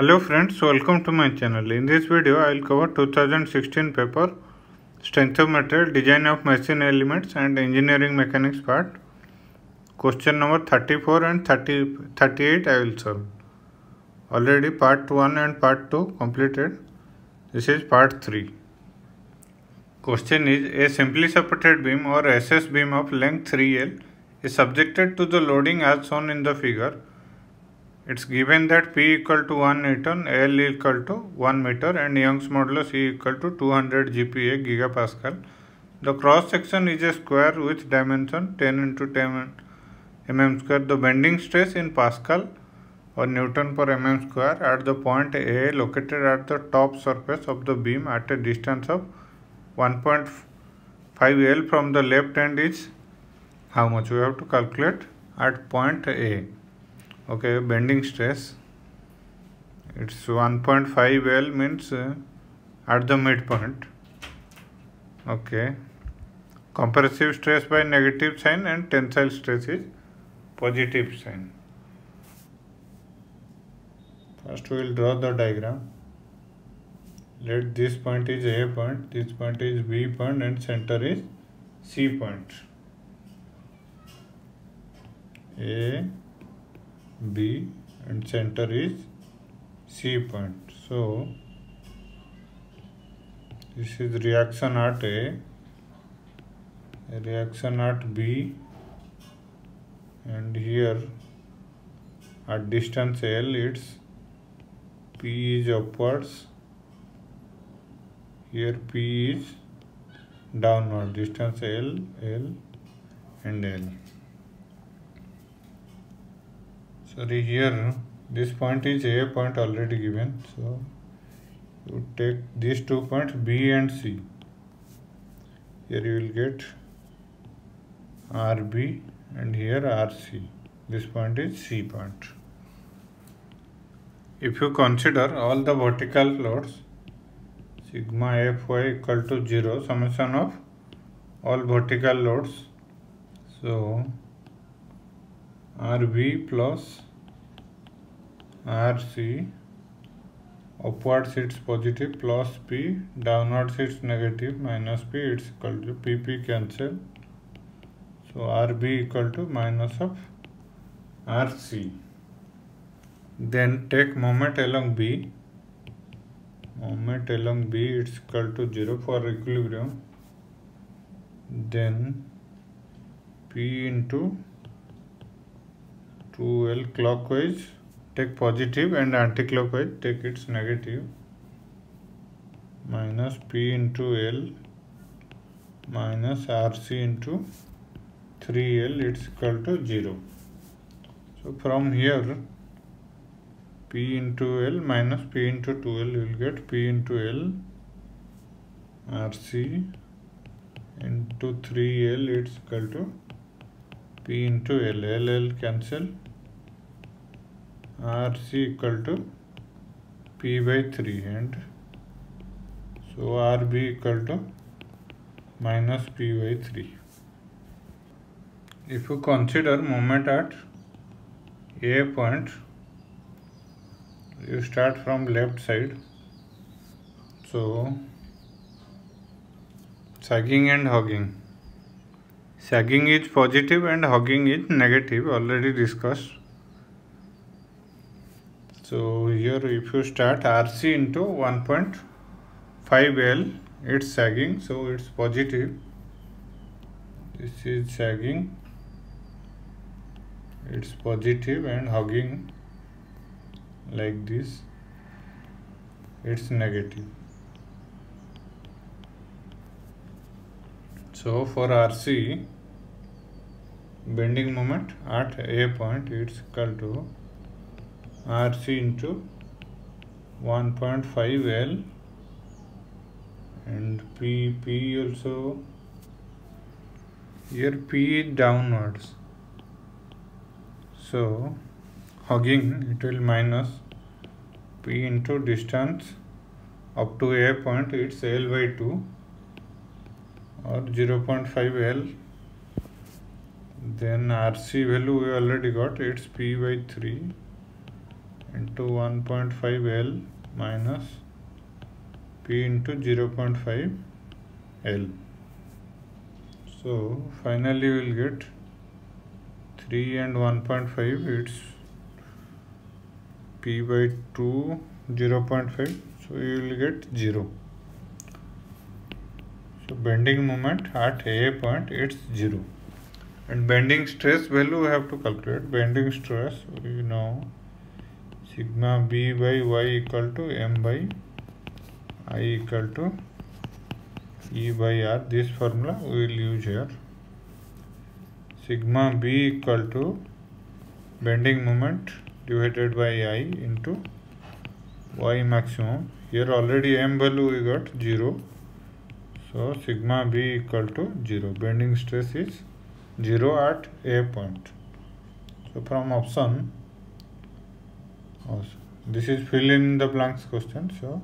Hello friends, welcome to my channel. In this video, I will cover 2016 paper Strength of Material, Design of Machine Elements and Engineering Mechanics part. Question number 34 and 30, 38 I will solve. Already part 1 and part 2 completed. This is part 3. Question is, a simply supported beam or SS beam of length 3L is subjected to the loading as shown in the figure it's given that P equal to 1 Newton, L equal to 1 meter and Young's modulus E equal to 200 GPa gigapascal. The cross section is a square with dimension 10 into 10 mm square. The bending stress in Pascal or Newton per mm square at the point A located at the top surface of the beam at a distance of 1.5 L from the left end is how much we have to calculate at point A. okay bending stress it's 1.5 L means uh, at the midpoint okay compressive stress by negative sign and tensile stress is positive sign first we will draw the diagram let this point is A point this point is B point and center is C point A B and center is C point. So this is reaction at A, reaction at B and here at distance L it's P is upwards, here P is downward, distance L, L and L. sorry here this point is a point already given so you take these two points B and C here you will get RB and here RC this point is C point if you consider all the vertical loads sigma fy equal to 0 summation of all vertical loads so rb plus RC upwards it's positive plus P, downwards it's negative minus P, it's equal to PP cancel. So RB equal to minus of RC. Then take moment along B it's equal to 0 for equilibrium. Then P into 2L clockwise take positive and anticlockwise take its negative minus P into L minus RC into 3L it's equal to 0. So from here P into L minus P into 2L you will get P into L RC into 3L it's equal to P into L. L, L cancel RC equal to P by 3 and so RB equal to minus P by 3. If you consider moment at A point, you start from left side. So sagging and hogging. Sagging is positive and hogging is negative already discussed so here if you start RC into 1.5L it's sagging so it's positive this is sagging it's positive and hugging like this it's negative so for RC bending moment at a point it's equal to RC into 1.5L and P, P also here P is downwards so hugging it will minus P into distance up to a point it's L by 2 or 0.5 L then RC value we already got it's P by 3 into 1.5 L minus P into 0.5 L. So finally we will get 3 and 1.5 it's P by 2 0.5 so you will get 0. So bending moment at A point it's 0 and bending stress value we have to calculate bending stress we know sigma b by y equal to m by I equal to e by r. This formula we will use here. Sigma b equal to bending moment divided by I into y maximum. Here already m value we got 0, so sigma b equal to 0. Bending stress is 0 at a point. So from option Awesome. This is fill in the blanks question. So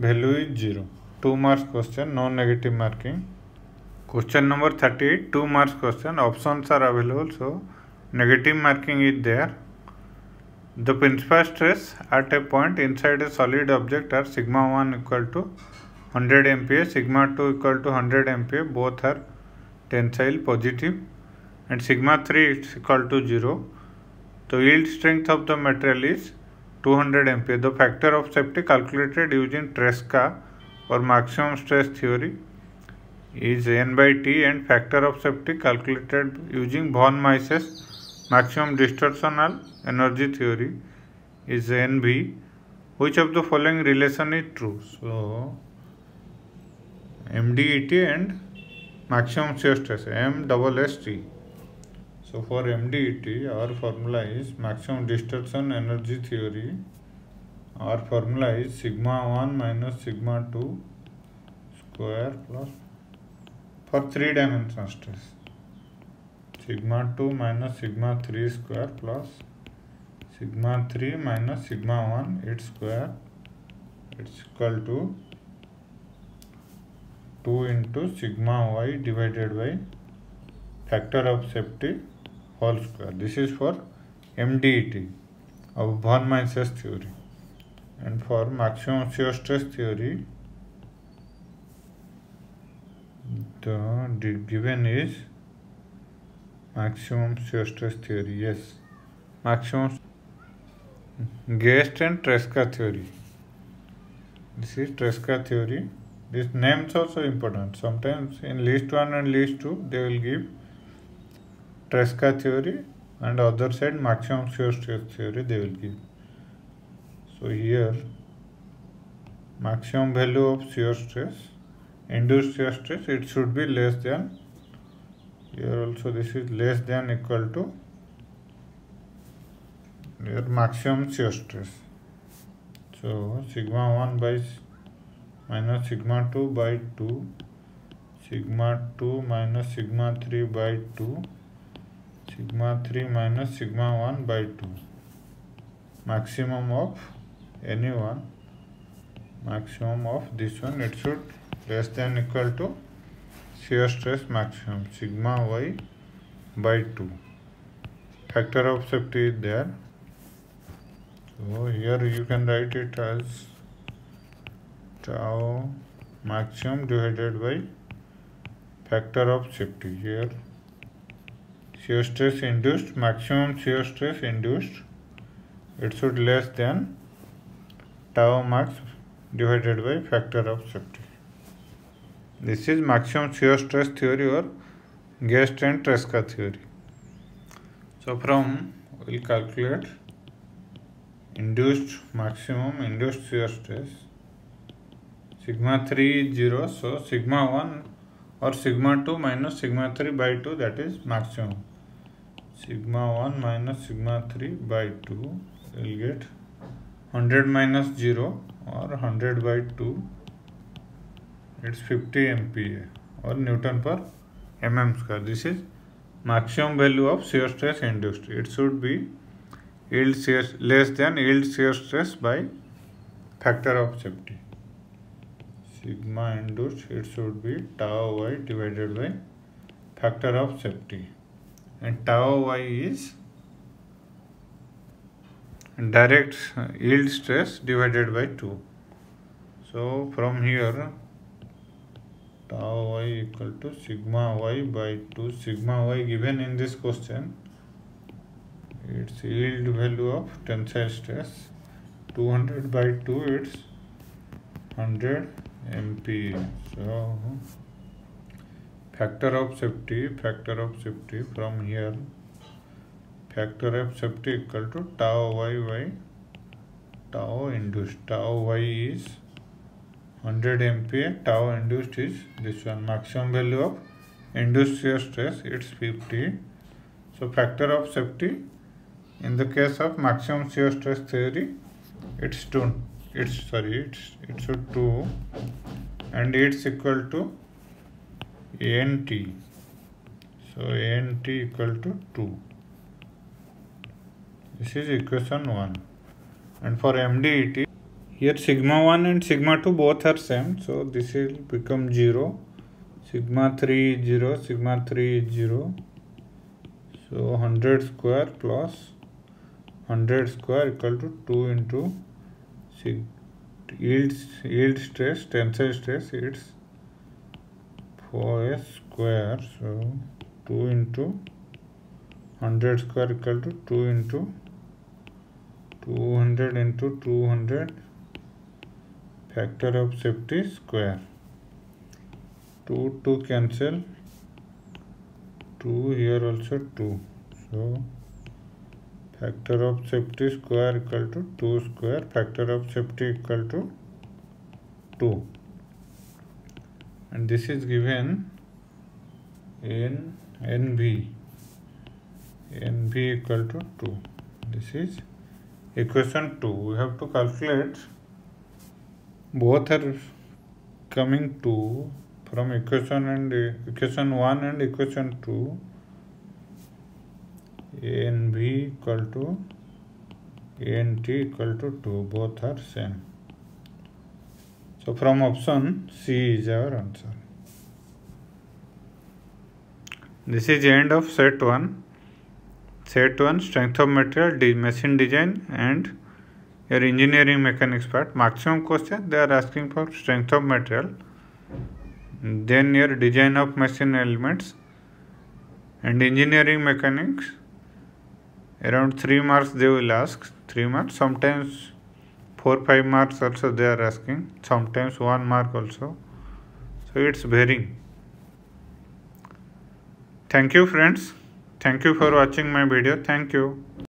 value is zero. Two marks question. No negative marking. Question number 38 Two marks question. Options are available. So negative marking is there. The principal stress at a point inside a solid object are sigma 1 equal to 100 MPa, sigma 2 equal to 100 MPa, both are tensile positive and sigma 3 is equal to 0. The yield strength of the material is 200 MPa. The factor of safety calculated using Tresca or maximum stress theory is N by T, and factor of safety calculated using von Mises maximum distortional energy theory is NV. Which of the following relation is true? So, MDET and maximum shear stress, MSST. So for MDET, our formula is maximum distortion energy theory. Our formula is sigma 1 minus sigma 2 square plus for three dimensional stress. Sigma 2 minus sigma 3 square plus sigma 3 minus sigma 1 it square it's equal to 2 into sigma y divided by factor of safety whole square. This is for MDET of von Mises theory. And for maximum shear stress theory, the given is maximum shear stress theory. Yes, maximum Guest and Tresca theory. This is Tresca theory. This names also important. Sometimes in list 1 and list 2 they will give Tresca theory and other side maximum shear stress theory they will give. So here maximum value of shear stress, induced shear stress it should be less than here also this is less than equal to your maximum shear stress. So sigma 1 by minus sigma 2 by 2 sigma 2 minus sigma 3 by 2 sigma 3 minus sigma 1 by 2 maximum of any one maximum of this one it should less than equal to shear stress maximum sigma y by 2 factor of safety is there so here you can write it as tau maximum divided by factor of safety here shear stress induced maximum shear stress induced it should less than tau max divided by factor of safety this is maximum shear stress theory or guest and Tresca theory so from we'll calculate induced maximum induced shear stress sigma 3 is 0 so sigma 1 or sigma 2 minus sigma 3 by 2 that is maximum sigma 1 minus sigma 3 by 2 will get 100 minus 0 or 100 by 2 it's 50 MPa or Newton per mm square this is maximum value of shear stress induced it should be yield shear less than yield shear stress by factor of safety sigma induced it should be tau y divided by factor of safety and tau y is direct yield stress divided by 2. So from here tau y equal to sigma y by 2 sigma y given in this question its yield value of tensile stress 200 by 2 it's 100 MPa so factor of safety factor of safety from here factor of safety equal to tau y by tau induced tau y is 100 MPa tau induced is this one maximum value of induced shear stress it's 50 so factor of safety in the case of maximum shear stress theory it's 2 it's sorry it's it's 2 and it's equal to nt so nt equal to 2 this is equation 1 and for md it is here sigma 1 and sigma 2 both are same so this will become 0 sigma 3 is 0 sigma 3 is 0 so 100 square plus 100 square equal to 2 into sig yield yield stress tensile stress it's 4s square so 2 into 100 square equal to 2 into 200 into 200 factor of safety square 2 2 cancel 2 here also 2 so factor of safety square equal to 2 square factor of safety equal to 2 and this is given in NB NB equal to 2 this is equation 2 we have to calculate both are coming to from equation and equation 1 and equation 2 N b equal to NT equal to 2 both are same so from option C is our answer. This is the end of set 1. Set 1 strength of material, machine design and your engineering mechanics part. Maximum question they are asking for strength of material. Then your design of machine elements and engineering mechanics around 3 marks they will ask 3 marks sometimes 4 5 marks also they are asking sometimes 1 mark also so it's varying thank you friends thank you for watching my video thank you